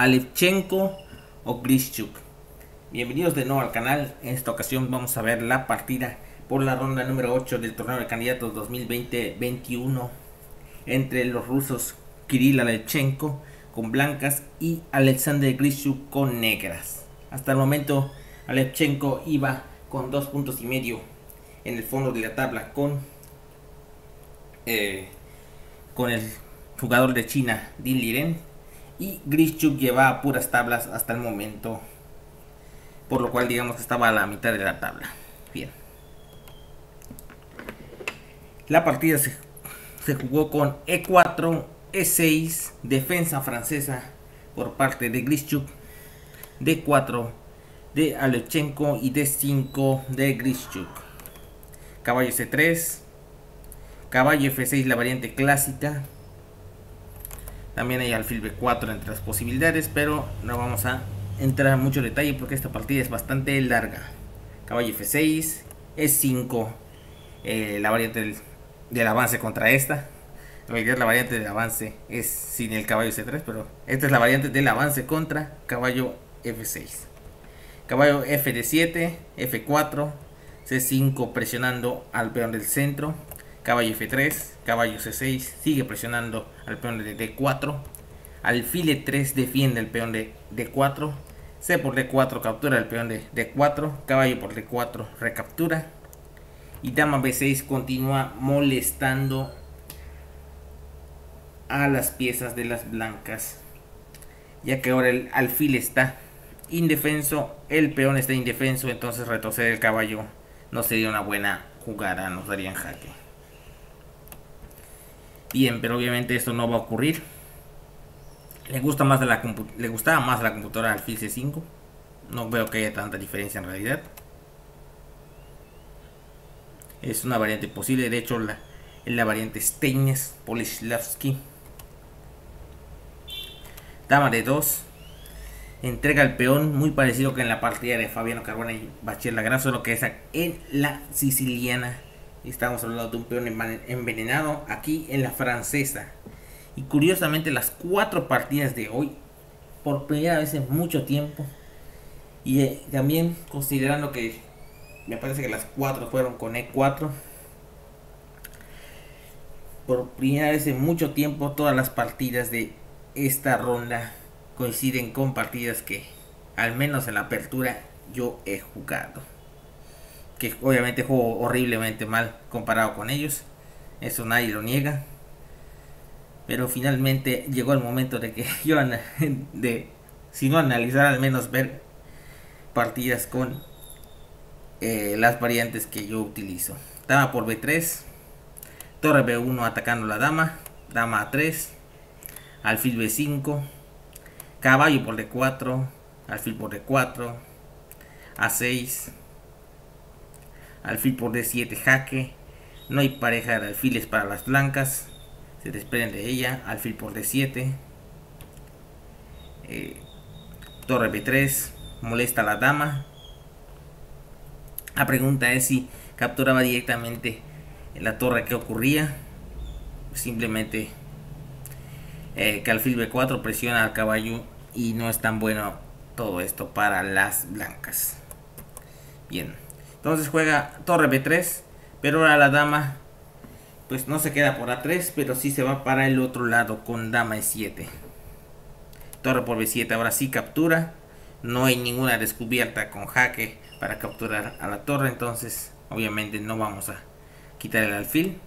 Alevchenko o Grishchuk. Bienvenidos de nuevo al canal. En esta ocasión vamos a ver la partida por la ronda número 8 del torneo de candidatos 2020-21 entre los rusos Kirill Alevchenko con blancas y Alexander Grishchuk con negras. Hasta el momento Alevchenko iba con dos puntos y medio en el fondo de la tabla con eh, con el jugador de China Din Y Grishchuk llevaba puras tablas hasta el momento. Por lo cual digamos que estaba a la mitad de la tabla. Bien. La partida se, jugó con E4, E6, defensa francesa por parte de Grishchuk. D4 de Alechenko y D5 de Grishchuk. Caballo C3. Caballo F6 la variante clásica. También hay alfil B4 entre las posibilidades, pero no vamos a entrar en mucho detalle porque esta partida es bastante larga. Caballo F6, E5, eh, la variante del, avance contra esta. la variante del avance es sin el caballo C3, pero esta es la variante del avance contra caballo F6. Caballo F 7 F4, C5 presionando al peón del centro, caballo F3, caballo C6, sigue presionando al peón de D4, alfil E3 defiende el peón de D4, C por D4 captura el peón de D4, caballo por D4 recaptura, y dama B6 continúa molestando a las piezas de las blancas, ya que ahora el alfil está indefenso, el peón está indefenso, entonces retroceder el caballo. No sería una buena jugada, nos daría en jaque. Bien, pero obviamente esto no va a ocurrir. Le gusta más la le gustaba más la computadora Alfil C5. No veo que haya tanta diferencia en realidad. Es una variante posible, de hecho la, es la variante Steines Polislavsky. Dama de 2. Entrega el peón muy parecido que en la partida de Fabiano Carbona y Bachel Gran, solo que es en la siciliana Estamos hablando de un peón envenenado aquí en la francesa. Y curiosamente las cuatro partidas de hoy, por primera vez en mucho tiempo, y eh, también considerando que me parece que las cuatro fueron con E4, por primera vez en mucho tiempo todas las partidas de esta ronda coinciden con partidas que al menos en la apertura yo he jugado que obviamente jugó horriblemente mal comparado con ellos. Eso nadie lo niega. Pero finalmente llegó el momento de que yo, de, si no analizar, al menos ver partidas con eh, las variantes que yo utilizo. Dama por B3, torre B1 atacando la dama, dama A3, alfil B5, caballo por D4, alfil por D4, A6, alfil por d7 jaque, no hay pareja de alfiles para las blancas, se desprende de ella, alfil por d7, eh, torre b3, molesta a la dama. La pregunta es si capturaba directamente la torre que ocurría, simplemente eh, que alfil b4 presiona al caballo y no es tan bueno todo esto para las blancas. Bien. Entonces juega torre B3. Pero ahora la dama pues no se queda por A3. Pero sí se va para el otro lado con dama E7. Torre por B7 ahora sí captura. No hay ninguna descubierta con jaque para capturar a la torre. Entonces obviamente no vamos a quitar el alfil.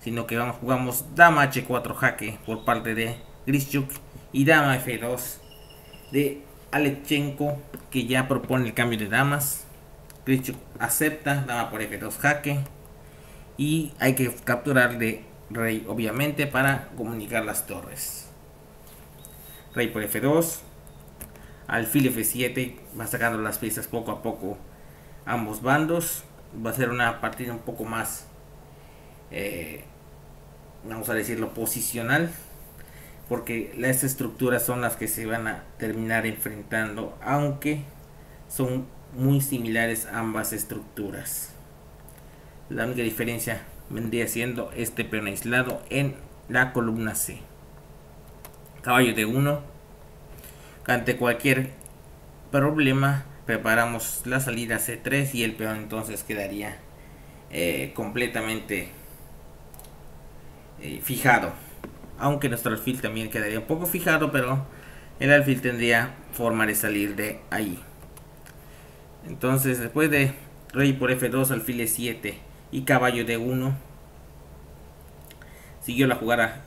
Sino que vamos, jugamos dama H4 jaque por parte de Grishchuk. Y dama F2 de Alechenko que ya propone el cambio de damas acepta, dama por F2 jaque. Y hay que capturar de rey, obviamente, para comunicar las torres. Rey por F2. Alfil F7. Va sacando las piezas poco a poco ambos bandos. Va a ser una partida un poco más, eh, vamos a decirlo, posicional. Porque las estructuras son las que se van a terminar enfrentando. Aunque son muy similares ambas estructuras. La única diferencia vendría siendo este peón aislado en la columna C. Caballo de 1. ante cualquier problema preparamos la salida C3 y el peón entonces quedaría eh, completamente eh, fijado aunque nuestro alfil también quedaría un poco fijado pero el alfil tendría forma de salir de ahí entonces después de rey por F2 alfil E7 y caballo de 1 siguió la jugada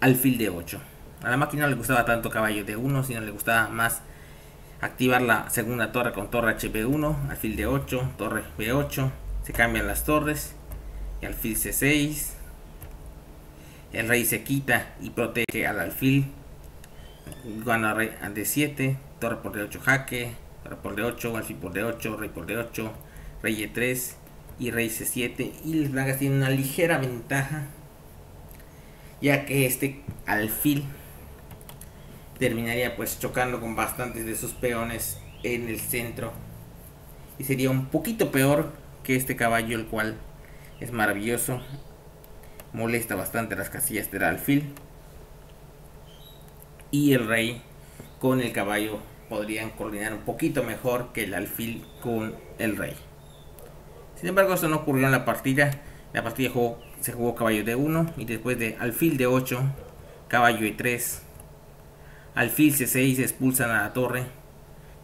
alfil de 8 a la máquina no le gustaba tanto caballo de 1 sino le gustaba más activar la segunda torre con torre HB1 alfil de 8 torre B8 se cambian las torres y alfil C6 el rey se quita y protege al alfil gana rey a D7 torre por D8 jaque por D8 alfil por D8 rey por D8 rey E3 y rey C7 y les blancas tienen una ligera ventaja ya que este alfil terminaría pues chocando con bastantes de sus peones en el centro. Y sería un poquito peor que este caballo el cual es maravilloso. Molesta bastante las casillas del alfil. Y el rey con el caballo podrían coordinar un poquito mejor que el alfil con el rey. Sin embargo eso no ocurrió en la partida. La partida se jugó caballo de 1 y después de alfil de 8 caballo de 3 alfil c6 expulsan a la torre.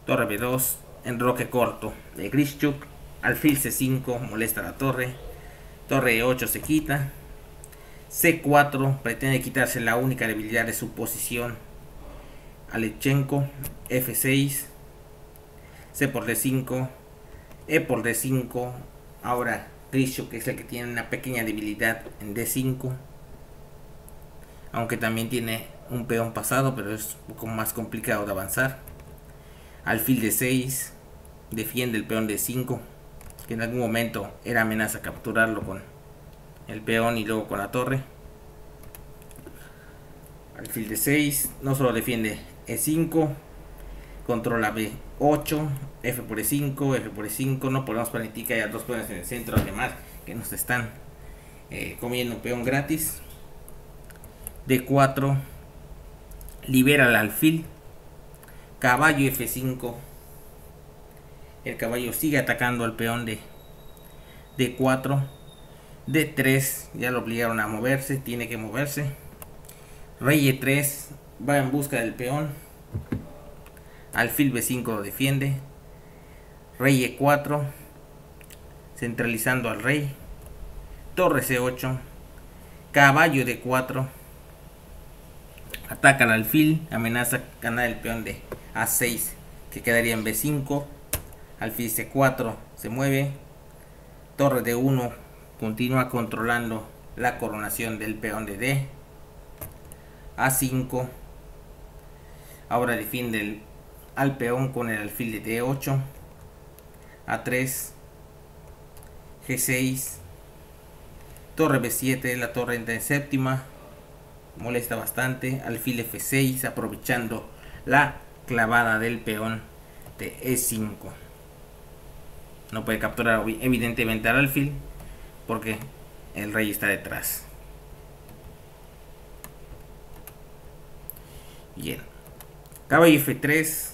Torre b2 enroque corto de Grischuk. Alfil c5 molesta a la torre. Torre e8 se quita. C4 pretende quitarse la única debilidad de su posición. Alechenko, F6, C por D5, E por D5. Ahora Trisho, que es el que tiene una pequeña debilidad en D5. Aunque también tiene un peón pasado, pero es un poco más complicado de avanzar. Alfil D6, defiende el peón D5, que en algún momento era amenaza capturarlo con el peón y luego con la torre. Alfil de 6, no solo defiende E5, controla B8, F por E5, F por E5, no podemos permitir que haya dos peones en el centro, además que nos están eh, comiendo peón gratis. D4, libera el alfil, caballo F5, el caballo sigue atacando al peón de D4, D3 ya lo obligaron a moverse, tiene que moverse. Rey E3 va en busca del peón. Alfil B5 lo defiende. Rey E4 centralizando al rey. Torre C8. Caballo D4. Ataca al alfil. Amenaza ganar el peón de A6 que quedaría en B5. Alfil C4 se mueve. Torre D1 continúa controlando la coronación del peón de D. A5. Ahora defiende al peón con el alfil de D8. A3. G6. Torre B7, la torre en séptima. Molesta bastante. Alfil F6, aprovechando la clavada del peón de E5. No puede capturar evidentemente al alfil porque el rey está detrás. Bien. Caballo F3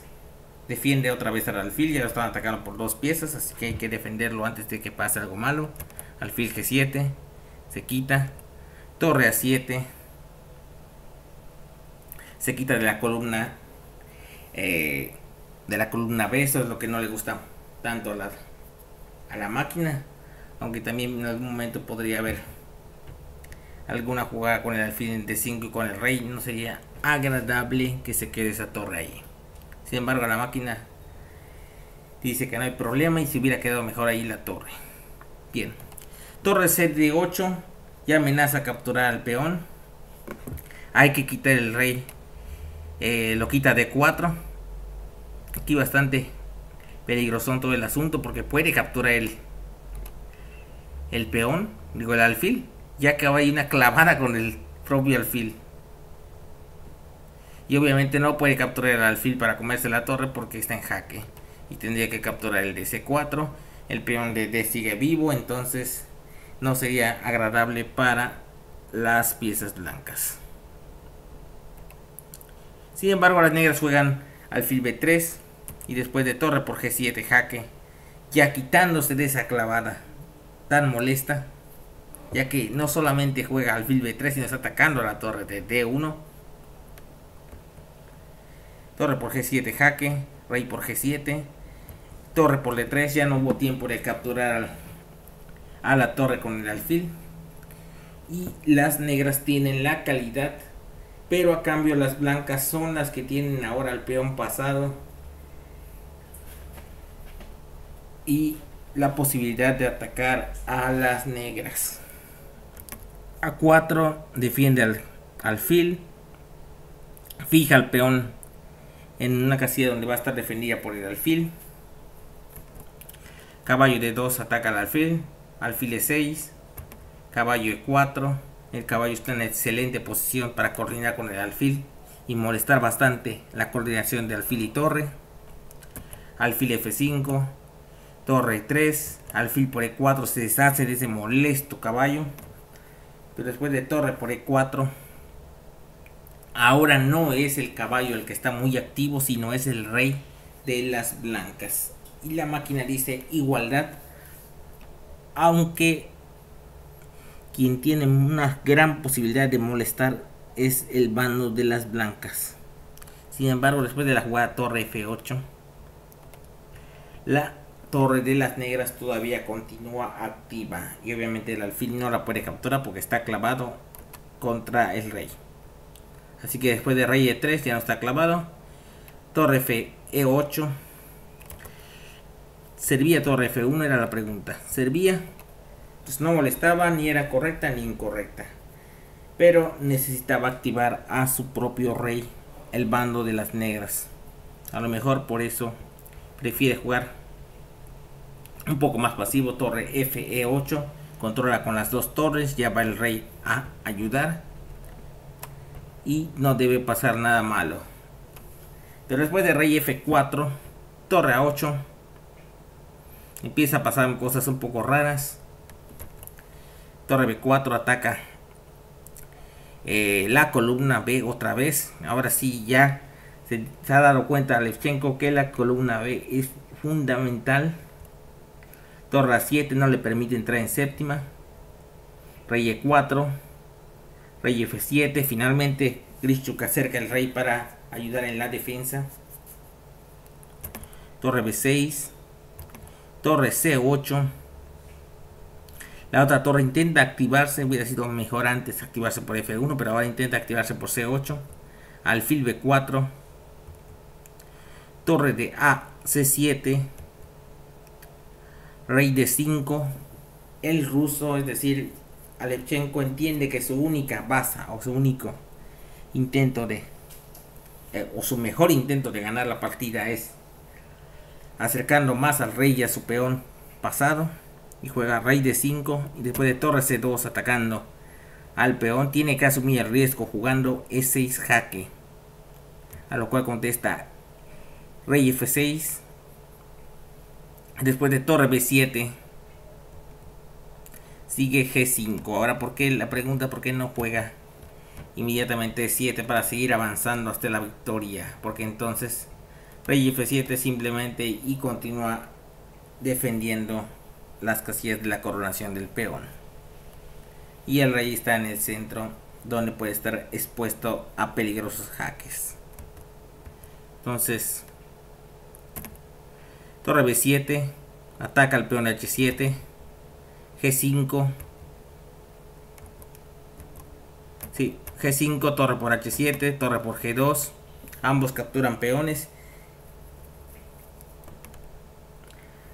defiende otra vez al alfil. Ya lo están atacando por dos piezas, así que hay que defenderlo antes de que pase algo malo. Alfil G7 se quita. Torre A7 se quita de la columna eh, de la columna B. Eso es lo que no le gusta tanto a la, a la máquina aunque también en algún momento podría haber alguna jugada con el alfil de 5 y con el rey, no sería agradable que se quede esa torre ahí. Sin embargo, la máquina dice que no hay problema y si hubiera quedado mejor ahí la torre. Bien, torre C de 8 ya amenaza capturar al peón. Hay que quitar el rey, eh, lo quita de 4. Aquí bastante peligroso todo el asunto porque puede capturar el el peón, digo el alfil, ya que hay una clavada con el propio alfil. Y obviamente no puede capturar el alfil para comerse la torre porque está en jaque. Y tendría que capturar el de C4. El peón de D sigue vivo, entonces no sería agradable para las piezas blancas. Sin embargo, las negras juegan alfil b3 y después de torre por g7 jaque, ya quitándose de esa clavada tan molesta, ya que no solamente juega alfil b3, sino está atacando a la torre de d1. Torre por g7 jaque, rey por g7, torre por d3, ya no hubo tiempo de capturar a la torre con el alfil. Y las negras tienen la calidad pero a cambio las blancas son las que tienen ahora el peón pasado y la posibilidad de atacar a las negras. A 4 defiende al alfil, fija al peón en una casilla donde va a estar defendida por el alfil. Caballo de 2 ataca al alfil, alfil de 6, caballo de 4 el caballo está en excelente posición para coordinar con el alfil y molestar bastante la coordinación de alfil y torre. Alfil F5, torre 3, alfil por E4 se deshace de ese molesto caballo. Pero después de torre por E4, ahora no es el caballo el que está muy activo, sino es el rey de las blancas. Y la máquina dice igualdad, aunque quien tiene una gran posibilidad de molestar es el bando de las blancas. Sin embargo, después de la jugada torre F8, la torre de las negras todavía continúa activa. Y obviamente el alfil no la puede capturar porque está clavado contra el rey. Así que después de rey E3 ya no está clavado. Torre F E8. ¿Servía torre F1? Era la pregunta. ¿Servía? pues no molestaba ni era correcta ni incorrecta. Pero necesitaba activar a su propio rey, el bando de las negras. A lo mejor por eso prefiere jugar un poco más pasivo, torre FE8, controla con las dos torres, ya va el rey a ayudar y no debe pasar nada malo. Pero después de rey F4, torre A8, empieza a pasar cosas un poco raras Torre B4 ataca eh, la columna B otra vez. Ahora sí ya se, ha dado cuenta Levchenko que la columna B es fundamental. Torre A7 no le permite entrar en séptima. Rey E4. Rey F7. Finalmente Grischuk acerca el rey para ayudar en la defensa. Torre B6. Torre C8 la otra torre intenta activarse, hubiera sido mejor antes activarse por F1, pero ahora intenta activarse por C8. Alfil B4. Torre de A, C7. Rey de 5. El ruso, es decir, Alevchenko entiende que su única base o su único intento de, eh, o su mejor intento de ganar la partida es acercando más al rey y a su peón pasado y juega rey de 5 y después de torre c2 atacando al peón tiene que asumir el riesgo jugando e6 jaque a lo cual contesta rey f6 después de torre b7 sigue g5 ahora por qué la pregunta por qué no juega inmediatamente e7 para seguir avanzando hasta la victoria porque entonces rey f7 simplemente y continúa defendiendo las casillas de la coronación del peón. Y el rey está en el centro donde puede estar expuesto a peligrosos jaques. Entonces, torre B7, ataca al peón H7, G5, sí, G5, torre por H7, torre por G2, ambos capturan peones,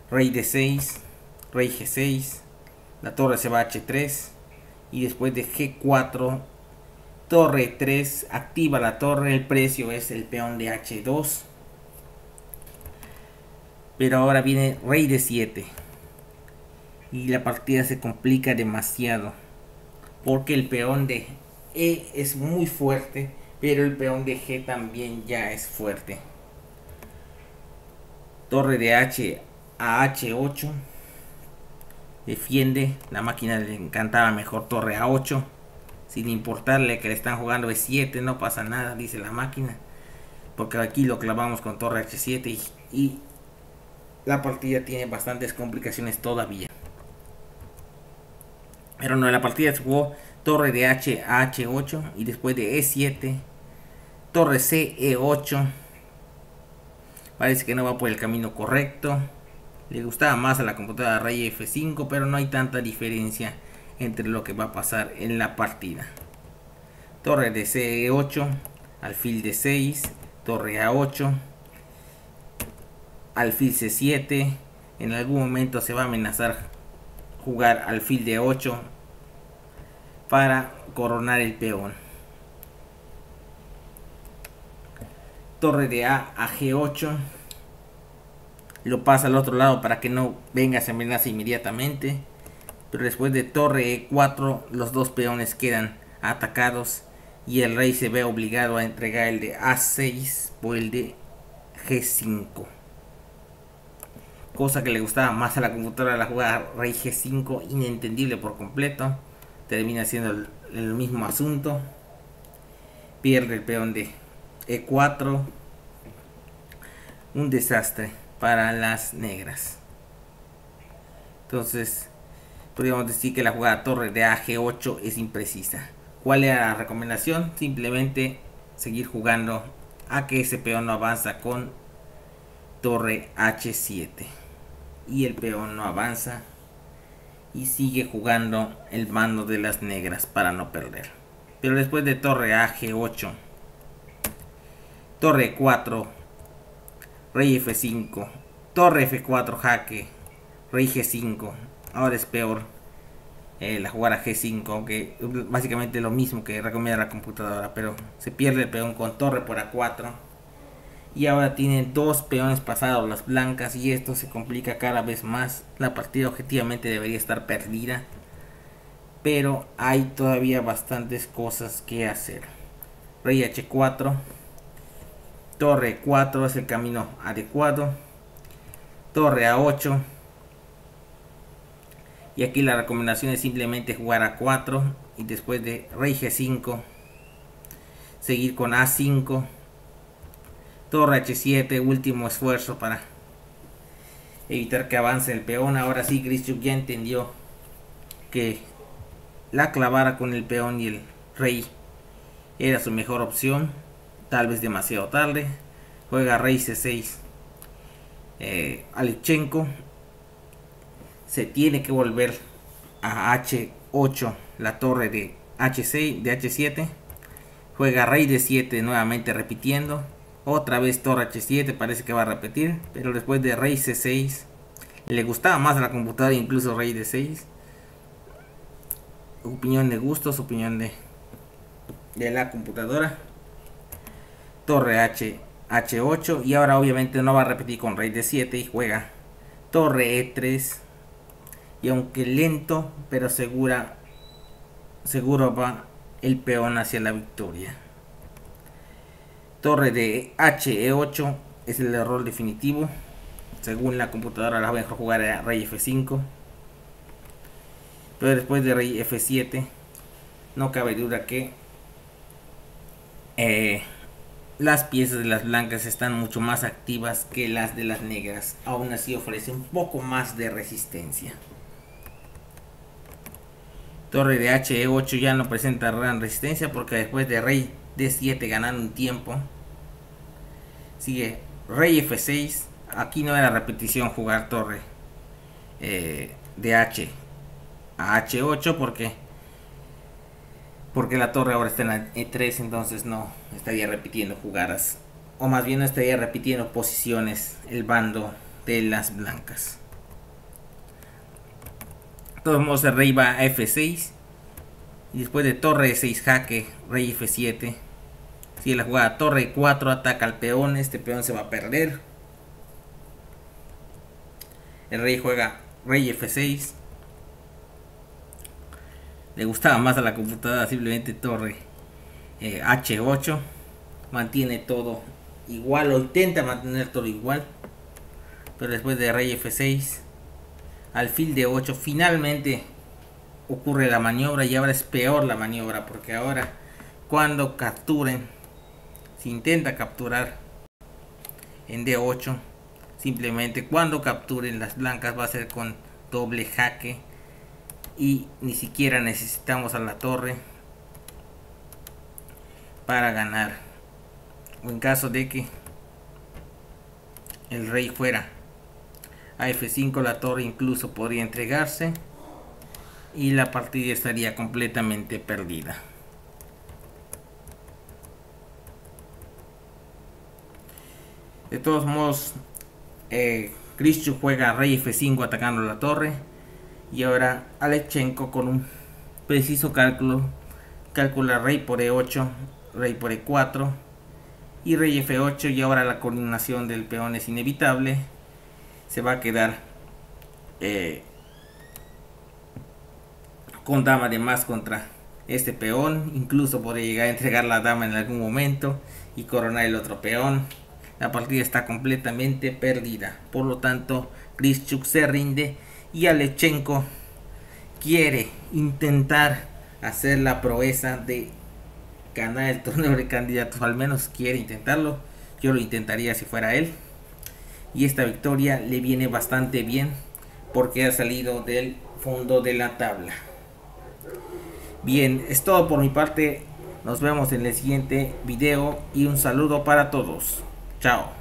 rey de 6 rey G6, la torre se va a H3 y después de G4, torre 3, activa la torre, el precio es el peón de H2. Pero ahora viene rey de 7 y la partida se complica demasiado porque el peón de E es muy fuerte, pero el peón de G también ya es fuerte. Torre de H a H8 defiende. La máquina le encantaba mejor torre a 8. Sin importarle que le están jugando E7, no pasa nada, dice la máquina. porque aquí lo clavamos con torre h7 y, la partida tiene bastantes complicaciones todavía. Pero no, la partida se jugó torre de H a H8 y después de E7, torre C E8. Parece que no va por el camino correcto. Le gustaba más a la computadora rey F5, pero no hay tanta diferencia entre lo que va a pasar en la partida. Torre de C8, alfil de 6, torre A8, alfil C7. En algún momento se va a amenazar jugar alfil de 8 para coronar el peón. Torre de A a G8 lo pasa al otro lado para que no venga se amenaza inmediatamente. Pero después de torre E4 los dos peones quedan atacados y el rey se ve obligado a entregar el de A6 o el de G5. Cosa que le gustaba más a la computadora la jugada rey G5, inentendible por completo. Termina siendo el, el mismo asunto. Pierde el peón de E4. Un desastre para las negras. Entonces, podríamos decir que la jugada torre de AG8 es imprecisa. ¿Cuál era la recomendación? Simplemente seguir jugando a que ese peón no avanza con torre H7. Y el peón no avanza y sigue jugando el mando de las negras para no perder. Pero después de torre AG8, torre 4 Rey F5. Torre F4 jaque. Rey G5. Ahora es peor. Eh, la jugada G5. Aunque básicamente lo mismo que recomienda la computadora. Pero se pierde el peón con torre por A4. Y ahora tiene dos peones pasados las blancas. Y esto se complica cada vez más. La partida objetivamente debería estar perdida. Pero hay todavía bastantes cosas que hacer. Rey H4 Torre 4 es el camino adecuado. Torre a 8. Y aquí la recomendación es simplemente jugar a 4. Y después de rey G5. Seguir con A5. Torre H7. Último esfuerzo para evitar que avance el peón. Ahora sí, Grischuk ya entendió que la clavara con el peón y el rey era su mejor opción tal vez demasiado tarde. Juega rey c6. Eh, Alechenko se tiene que volver a h8 la torre de h6 de h7 juega rey de 7 nuevamente repitiendo otra vez torre h7 parece que va a repetir pero después de rey c6 le gustaba más a la computadora incluso rey de 6 opinión de gustos opinión de de la computadora. Torre H, H8 y ahora obviamente no va a repetir con rey de 7 y juega torre E3 y aunque lento pero segura seguro va el peón hacia la victoria torre de H E8 es el error definitivo según la computadora la voy a jugar a rey F5 pero después de rey F7 no cabe duda que eh, las piezas de las blancas están mucho más activas que las de las negras. Aún así ofrece un poco más de resistencia. Torre de HE8 ya no presenta gran resistencia porque después de Rey D7 ganando un tiempo. Sigue Rey F6. Aquí no era repetición jugar torre eh, de H a H8 porque porque la torre ahora está en E3, entonces no estaría repitiendo jugadas. O más bien no estaría repitiendo posiciones el bando de las blancas. De todos modos el rey va a F6. Y después de torre 6 jaque, rey F7. Si la jugada. Torre 4 ataca al peón, este peón se va a perder. El rey juega rey F6 le gustaba más a la computadora simplemente torre H8 eh, mantiene todo igual o intenta mantener todo igual. Pero después de rey F6 alfil de 8 finalmente ocurre la maniobra y ahora es peor la maniobra porque ahora cuando capturen si intenta capturar en D8. Simplemente cuando capturen las blancas va a ser con doble jaque. Y ni siquiera necesitamos a la torre para ganar. O en caso de que el rey fuera a F5 la torre incluso podría entregarse y la partida estaría completamente perdida. De todos modos, eh, juega rey F5 atacando la torre. Y ahora Alechenko con un preciso cálculo calcula rey por E8, rey por E4 y rey F8. Y ahora la coordinación del peón es inevitable. Se va a quedar eh, con dama de más contra este peón. Incluso podría llegar a entregar la dama en algún momento y coronar el otro peón la partida está completamente perdida. Por lo tanto, Krischuk se rinde y Alechenko quiere intentar hacer la proeza de ganar el torneo de candidatos, al menos quiere intentarlo. Yo lo intentaría si fuera él. Y esta victoria le viene bastante bien porque ha salido del fondo de la tabla. Bien, es todo por mi parte. Nos vemos en el siguiente video y un saludo para todos. Chao.